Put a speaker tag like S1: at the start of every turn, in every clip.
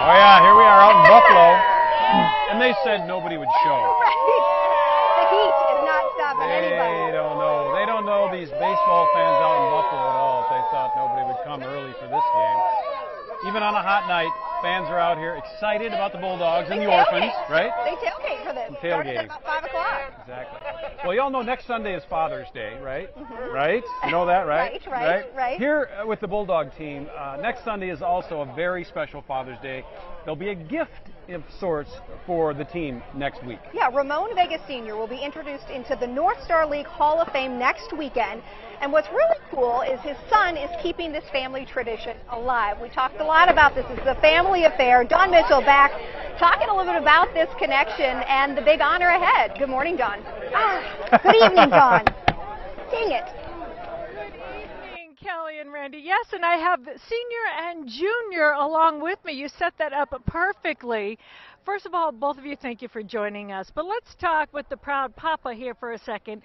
S1: Oh yeah, here we are out in Buffalo, and they said nobody would show.
S2: The heat is not stopping
S1: They
S2: anybody.
S1: don't know. They don't know these baseball fans out in Buffalo at all. If they thought nobody would come early for this game. Even on a hot night, fans are out here excited about the Bulldogs and
S2: They
S1: the Orphans, right?
S2: They tailgate for this.
S1: And
S2: Starts
S1: tailgating.
S2: at about 5 o'clock.
S1: Exactly. Well, y'all know next Sunday is Father's Day, right? Right? You know that, right?
S2: Mm-hmm. Right, right, right.
S1: Here uh, with the Bulldog team, uh, next Sunday is also a very special Father's Day. There'll be a gift of sorts for the team next week.
S2: Yeah, Ramon Vega Sr. will be introduced into the North Star League Hall of Fame next weekend. And what's really cool is his son is keeping this family tradition alive. We talked a lot about this. It's a family affair. Dawn Mitchell back talking a little bit about this connection and the big honor ahead. Good morning, Dawn. Ah, good evening, Dawn. Dang it.
S3: Good evening, Kelly and Randy. Yes, and I have senior and junior along with me. You set that up perfectly. First of all, both of you, thank you for joining us. But let's talk with the proud papa here for a second.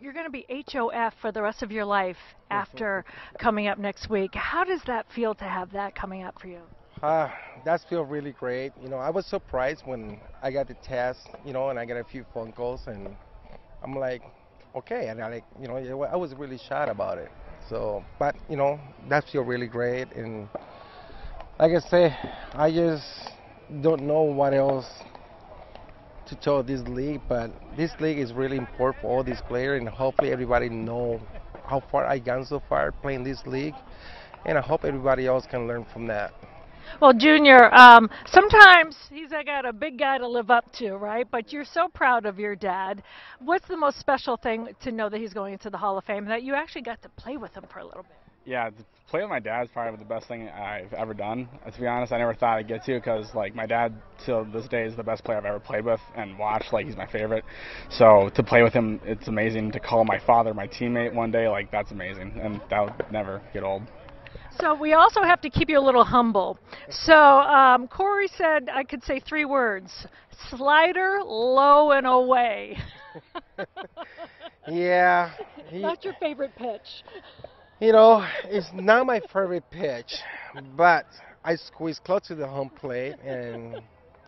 S3: You're going to be HOF for the rest of your life after coming up next week. How does that feel to have that coming up for you?
S4: Ah, that feels really great. You know, I was surprised when I got the test, you know, and I got a few phone calls, and I'm like, okay, and I like, you know, I was really shy about it. So, but you know, that feels really great, and like I say, I just don't know what else to tell this league, but this league is really important for all these players, and hopefully everybody know how far I gone so far playing this league, and I hope everybody else can learn from that.
S3: Well, Junior, um, sometimes he's I got a big guy to live up to, right? But you're so proud of your dad. What's the most special thing to know that he's going into the Hall of Fame? That you actually got to play with him for a little bit.
S5: Yeah, to play with my dad is probably the best thing I've ever done. Uh, To be honest, I never thought I'd get to because like my dad till this day is the best player I've ever played with and watched. Like he's my favorite. So to play with him, it's amazing. To call my father my teammate one day, like that's amazing, and that would never get old.
S3: So we also have to keep you a little humble. So um, Corey said I could say three words: slider, low, and away.
S4: Yeah, he,
S3: That's your favorite pitch.
S4: you know, it's not my favorite pitch, but I squeeze close to the home plate, and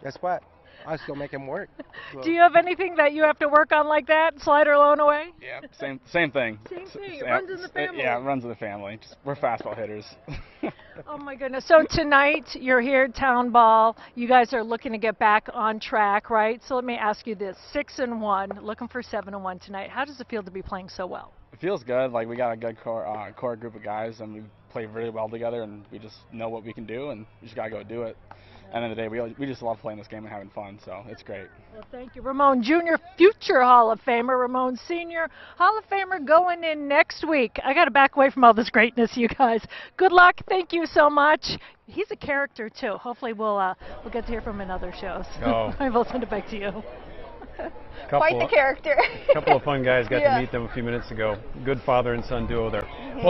S4: guess what? I still make him work. So-
S3: Do you have anything that you have to work on like that? Slider, low, and away.
S5: Yeah, same same thing.
S3: Same thing, it
S5: s-
S3: runs in the
S5: s-
S3: family.
S5: Yeah, it runs in the family. Just, we're fastball hitters.
S3: Oh my goodness. So tonight you're here at Town Ball. You guys are looking to get back on track, right? So let me ask you this. Six and one, looking for seven and one tonight. How does it feel to be playing so well?
S5: it feels good. Like we got a good core uh, core group of guys, and we play really well together, and we just know what we can do, and we just gotta go do it. End of the day, we we just love playing this game and having fun, so it's great.
S3: Well, thank you. Ramon Jr., future Hall of Famer. Ramon Sr., Hall of Famer going in next week. I got to back away from all this greatness, you guys. Good luck. Thank you so much. He's a character, too. Hopefully, we'll, uh, we'll get to hear from him in other shows.
S1: Oh.
S3: I will send it back to you.
S1: Couple,
S2: Quite the character.
S1: A couple of fun guys got
S2: Yeah.
S1: to meet them a few minutes ago. Good father and son duo there. Well,